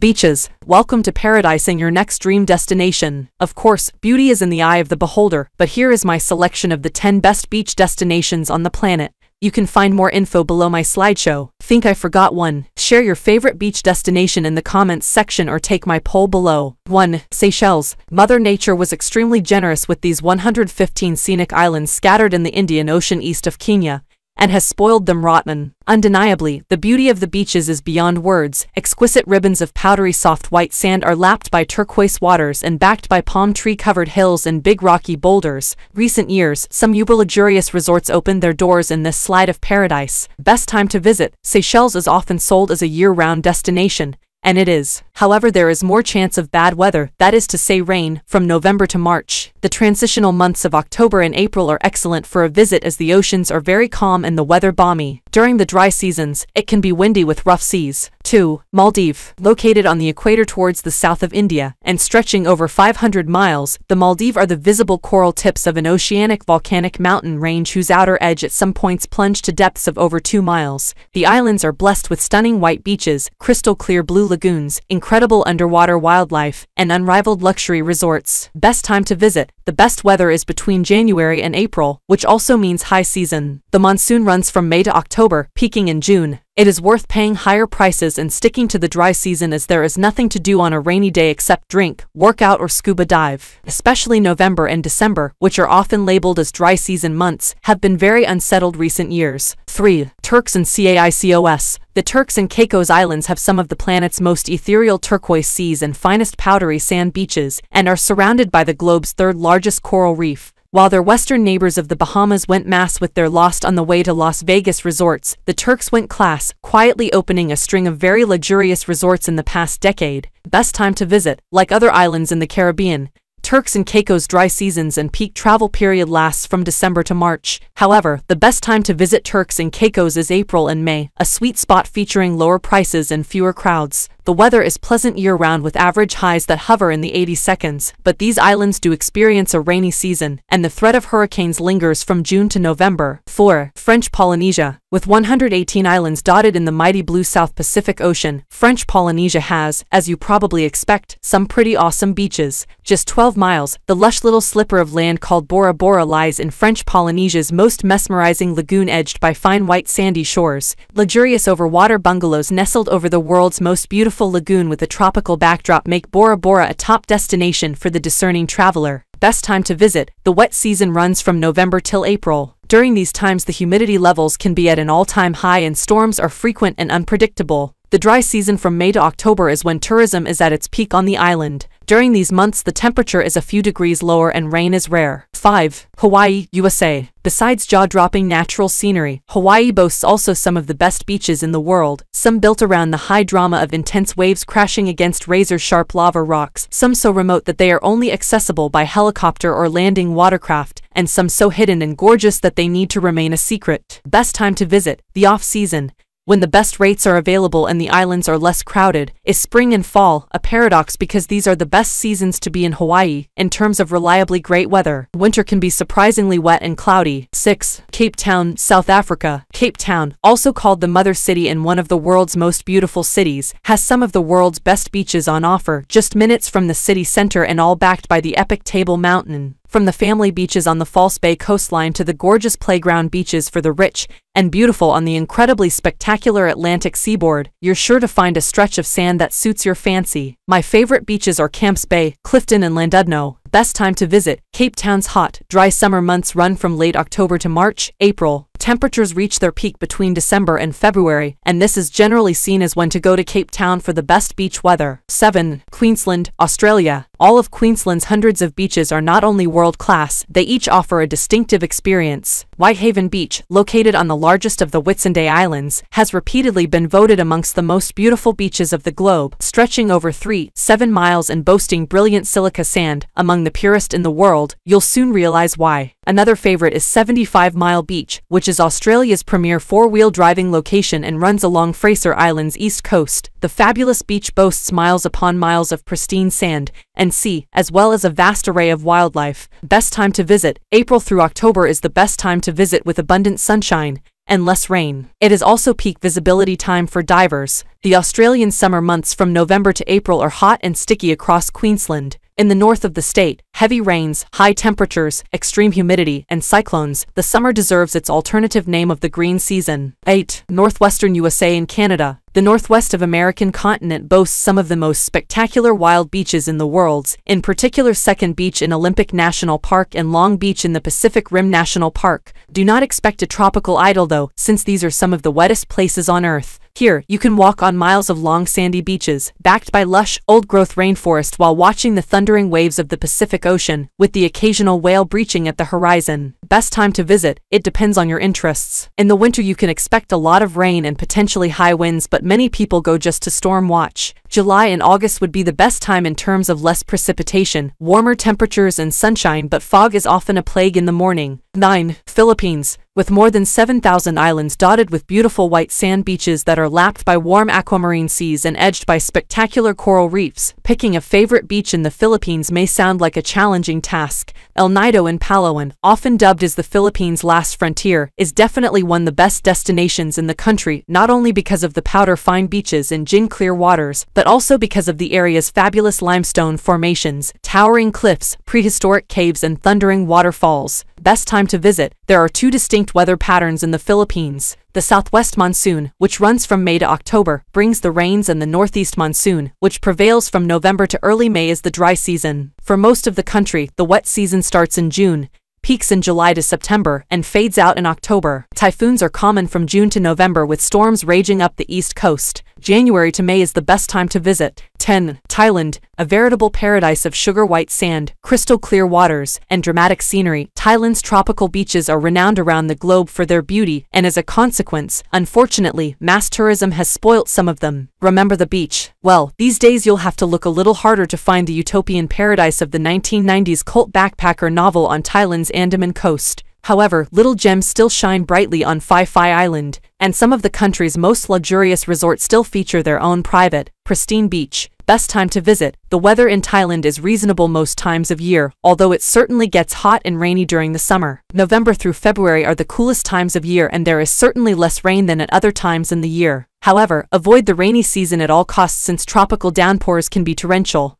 Beaches. Welcome to paradise and your next dream destination. Of course, beauty is in the eye of the beholder, but here is my selection of the 10 best beach destinations on the planet. You can find more info below my slideshow. Think I forgot one? Share your favorite beach destination in the comments section or take my poll below. 1. Seychelles. Mother Nature was extremely generous with these 115 scenic islands scattered in the Indian Ocean east of Kenya and has spoiled them rotten. Undeniably, the beauty of the beaches is beyond words. Exquisite ribbons of powdery soft white sand are lapped by turquoise waters and backed by palm tree-covered hills and big rocky boulders. Recent years, some uber luxurious resorts opened their doors in this slide of paradise. Best time to visit, Seychelles is often sold as a year-round destination, and it is. However, there is more chance of bad weather, that is to say rain, from November to March. The transitional months of October and April are excellent for a visit as the oceans are very calm and the weather balmy. During the dry seasons, it can be windy with rough seas. 2. Maldives. Located on the equator towards the south of India, and stretching over 500 miles, the Maldives are the visible coral tips of an oceanic volcanic mountain range whose outer edge at some points plunge to depths of over 2 miles. The islands are blessed with stunning white beaches, crystal clear blue lagoons, incredible underwater wildlife, and unrivaled luxury resorts. Best time to visit. The best weather is between January and April, which also means high season. The monsoon runs from May to October, peaking in June. It is worth paying higher prices and sticking to the dry season as there is nothing to do on a rainy day except drink, work out or scuba dive. Especially November and December, which are often labeled as dry season months, have been very unsettled recent years. 3. Turks and Caicos. The Turks and Caicos Islands have some of the planet's most ethereal turquoise seas and finest powdery sand beaches, and are surrounded by the globe's third largest coral reef. While their western neighbors of the Bahamas went mass with their Lost on the way to Las Vegas resorts, the Turks went class, quietly opening a string of very luxurious resorts in the past decade. Best time to visit, like other islands in the Caribbean, Turks and Caicos dry seasons and peak travel period lasts from December to March. However, the best time to visit Turks and Caicos is April and May, a sweet spot featuring lower prices and fewer crowds. The weather is pleasant year-round with average highs that hover in the 80 seconds, but these islands do experience a rainy season, and the threat of hurricanes lingers from June to November. 4. French Polynesia. With 118 islands dotted in the mighty blue South Pacific Ocean, French Polynesia has, as you probably expect, some pretty awesome beaches. Just 12 miles, the lush little slipper of land called Bora Bora lies in French Polynesia's most mesmerizing lagoon edged by fine white sandy shores. Luxurious over-water bungalows nestled over the world's most beautiful beautiful lagoon with a tropical backdrop make Bora Bora a top destination for the discerning traveler. Best time to visit, the wet season runs from November till April. During these times the humidity levels can be at an all-time high and storms are frequent and unpredictable. The dry season from May to October is when tourism is at its peak on the island. During these months the temperature is a few degrees lower and rain is rare. 5. Hawaii, USA. Besides jaw-dropping natural scenery, Hawaii boasts also some of the best beaches in the world, some built around the high drama of intense waves crashing against razor-sharp lava rocks, some so remote that they are only accessible by helicopter or landing watercraft, and some so hidden and gorgeous that they need to remain a secret. Best time to visit, the off-season, when the best rates are available and the islands are less crowded, is spring and fall, a paradox because these are the best seasons to be in Hawaii, in terms of reliably great weather. Winter can be surprisingly wet and cloudy. 6. Cape Town, South Africa. Cape Town, also called the mother city and one of the world's most beautiful cities, has some of the world's best beaches on offer, just minutes from the city center and all backed by the epic Table Mountain. From the family beaches on the False Bay coastline to the gorgeous playground beaches for the rich and beautiful on the incredibly spectacular Atlantic seaboard, you're sure to find a stretch of sand that suits your fancy. My favorite beaches are Camps Bay, Clifton and Llandudno. Best time to visit, Cape Town's hot, dry summer months run from late October to March, April. Temperatures reach their peak between December and February, and this is generally seen as when to go to Cape Town for the best beach weather. 7. Queensland, Australia. All of Queensland's hundreds of beaches are not only world-class, they each offer a distinctive experience. Whitehaven Beach, located on the largest of the Whitsunday Islands, has repeatedly been voted amongst the most beautiful beaches of the globe, stretching over 3, 7 miles and boasting brilliant silica sand, among the purest in the world, you'll soon realize why. Another favorite is 75 Mile Beach, which is Australia's premier four-wheel driving location and runs along Fraser Island's east coast. The fabulous beach boasts miles upon miles of pristine sand and sea, as well as a vast array of wildlife. Best time to visit, April through October is the best time to visit with abundant sunshine, and less rain. It is also peak visibility time for divers. The Australian summer months from November to April are hot and sticky across Queensland. In the north of the state, heavy rains, high temperatures, extreme humidity, and cyclones, the summer deserves its alternative name of the green season. 8. Northwestern USA and Canada. The northwest of American continent boasts some of the most spectacular wild beaches in the world, in particular Second Beach in Olympic National Park and Long Beach in the Pacific Rim National Park. Do not expect a tropical idyll though, since these are some of the wettest places on Earth. Here, you can walk on miles of long sandy beaches, backed by lush, old-growth rainforest while watching the thundering waves of the Pacific Ocean, with the occasional whale breaching at the horizon. Best time to visit, it depends on your interests. In the winter you can expect a lot of rain and potentially high winds but many people go just to storm watch. July and August would be the best time in terms of less precipitation, warmer temperatures and sunshine but fog is often a plague in the morning. 9. Philippines with more than 7,000 islands dotted with beautiful white sand beaches that are lapped by warm aquamarine seas and edged by spectacular coral reefs, picking a favorite beach in the Philippines may sound like a challenging task. El Nido in Palawan, often dubbed as the Philippines' last frontier, is definitely one of the best destinations in the country not only because of the powder-fine beaches and gin-clear waters, but also because of the area's fabulous limestone formations, towering cliffs, prehistoric caves and thundering waterfalls. Best time to visit, there are two distinct weather patterns in the Philippines. The southwest monsoon, which runs from May to October, brings the rains and the northeast monsoon, which prevails from November to early May is the dry season. For most of the country, the wet season starts in June, peaks in July to September, and fades out in October. Typhoons are common from June to November with storms raging up the east coast. January to May is the best time to visit. 10. Thailand, a veritable paradise of sugar white sand, crystal clear waters, and dramatic scenery. Thailand's tropical beaches are renowned around the globe for their beauty, and as a consequence, unfortunately, mass tourism has spoilt some of them. Remember the beach? Well, these days you'll have to look a little harder to find the utopian paradise of the 1990s cult backpacker novel on Thailand's Andaman coast. However, little gems still shine brightly on Phi Phi Island, and some of the country's most luxurious resorts still feature their own private, pristine beach. Best time to visit. The weather in Thailand is reasonable most times of year, although it certainly gets hot and rainy during the summer. November through February are the coolest times of year and there is certainly less rain than at other times in the year. However, avoid the rainy season at all costs since tropical downpours can be torrential.